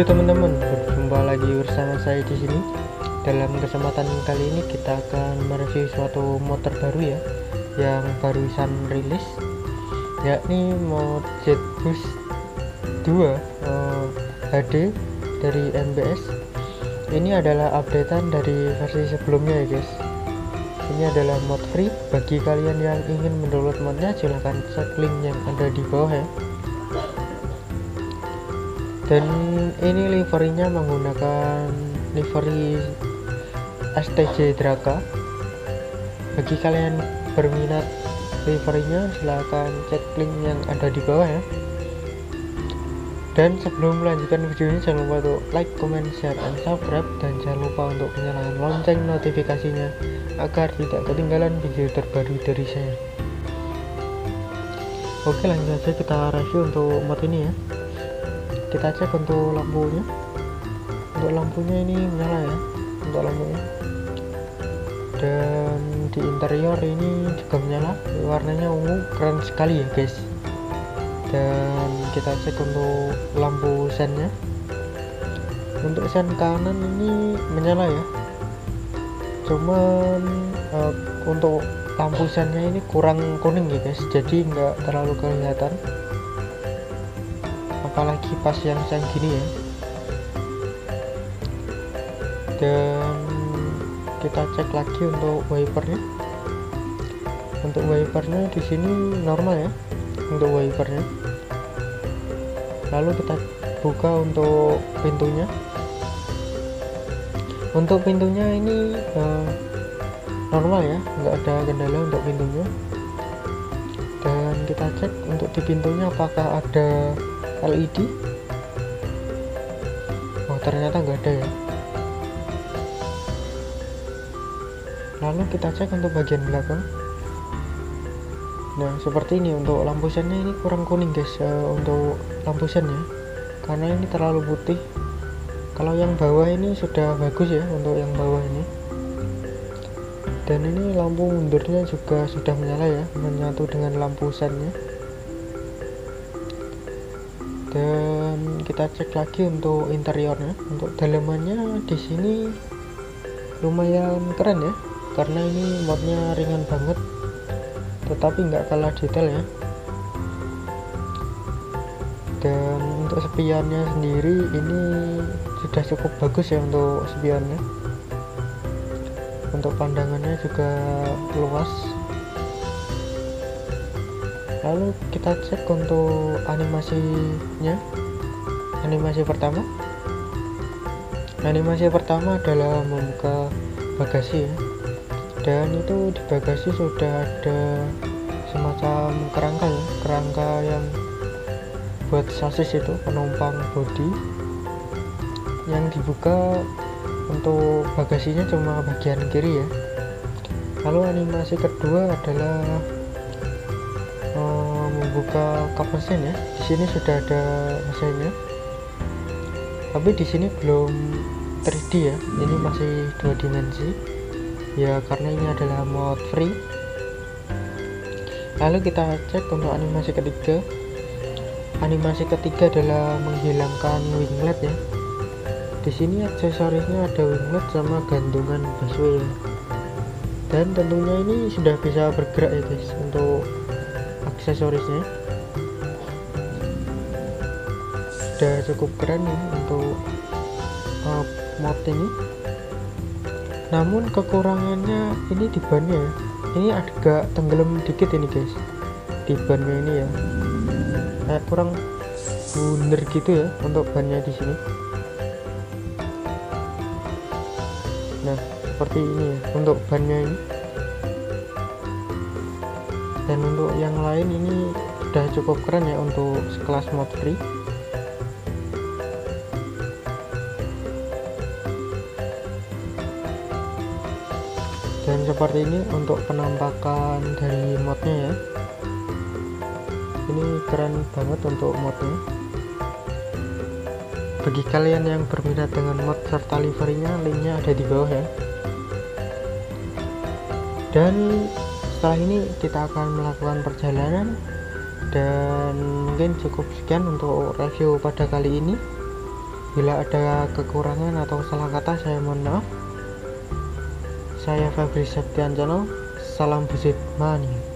Halo teman-teman, berjumpa lagi bersama saya di sini. Dalam kesempatan kali ini kita akan mereview suatu mod terbaru ya, yang barusan rilis, yakni mod Jetbus 2 eh, HD dari MBS. Ini adalah updatean dari versi sebelumnya ya guys. Ini adalah mod free bagi kalian yang ingin mendownload modnya silahkan cek link yang ada di bawah ya dan ini liverynya menggunakan livery STJ Draka. Bagi kalian berminat liverynya silahkan cek link yang ada di bawah ya. Dan sebelum melanjutkan video ini jangan lupa untuk like, comment, share, dan subscribe. Dan jangan lupa untuk menyalakan lonceng notifikasinya agar tidak ketinggalan video terbaru dari saya. Oke lanjut saja kita review untuk mod ini ya kita cek untuk lampunya. Untuk lampunya ini menyala ya untuk lampunya. Dan di interior ini juga menyala warnanya ungu keren sekali ya guys. Dan kita cek untuk lampu sennya. Untuk sen kanan ini menyala ya. Cuman uh, untuk lampu sennya ini kurang kuning ya guys. Jadi nggak terlalu kelihatan apalagi pas yang siang gini ya. Dan kita cek lagi untuk wipernya. Untuk wipernya di sini normal ya. Untuk wipernya. Lalu kita buka untuk pintunya. Untuk pintunya ini uh, normal ya. Nggak ada kendala untuk pintunya. Dan kita cek untuk di pintunya apakah ada LED oh ternyata nggak ada ya? Lalu kita cek untuk bagian belakang. Nah seperti ini untuk lampu sennya ini kurang kuning guys. Uh, untuk lampu sennya karena ini terlalu putih. Kalau yang bawah ini sudah bagus ya untuk yang bawah ini. Dan ini lampu mundurnya juga sudah menyala ya menyatu dengan lampu sennya dan kita cek lagi untuk interiornya untuk dalamannya di sini lumayan keren ya karena ini modnya ringan banget tetapi nggak kalah detail ya. Dan untuk spiannya sendiri ini sudah cukup bagus ya untuk spiannya untuk pandangannya juga luas lalu kita cek untuk animasinya. Animasi pertama. Animasi pertama adalah membuka bagasi ya. Dan itu di bagasi sudah ada semacam kerangka ya. Kerangka yang buat sasis itu penumpang body. Yang dibuka untuk bagasinya cuma bagian kiri ya. Lalu animasi kedua adalah membuka kap mesin ya. Di sini sudah ada mesinnya. Tapi di sini belum 3D ya. Ini masih dua dimensi. Ya karena ini adalah mod free. Lalu kita cek untuk animasi ketiga. Animasi ketiga adalah menghilangkan winglet ya. Di sini aksesorisnya ada winglet sama gantungan busway. Dan tentunya ini sudah bisa bergerak ya guys untuk aksesorisnya. Sudah cukup keren nih untuk uh, mod ini. Namun kekurangannya ini di bannya. Ini agak tenggelam dikit ini guys. Di bannya ini ya. Kayak kurang bundar gitu ya untuk bannya di sini. Nah seperti ini ya untuk bannya ini dan untuk yang lain ini sudah cukup keren ya untuk sekelas mod free dan seperti ini untuk penampakan dari modnya ya. Ini keren banget untuk modnya. Bagi kalian yang berminat dengan mod serta liverynya linknya ada di bawah ya. Dan setelah ini kita akan melakukan perjalanan dan mungkin cukup sekian untuk review pada kali ini. Bila ada kekurangan atau salah kata saya mohon maaf. Saya Febri Septian Channel salam busit mania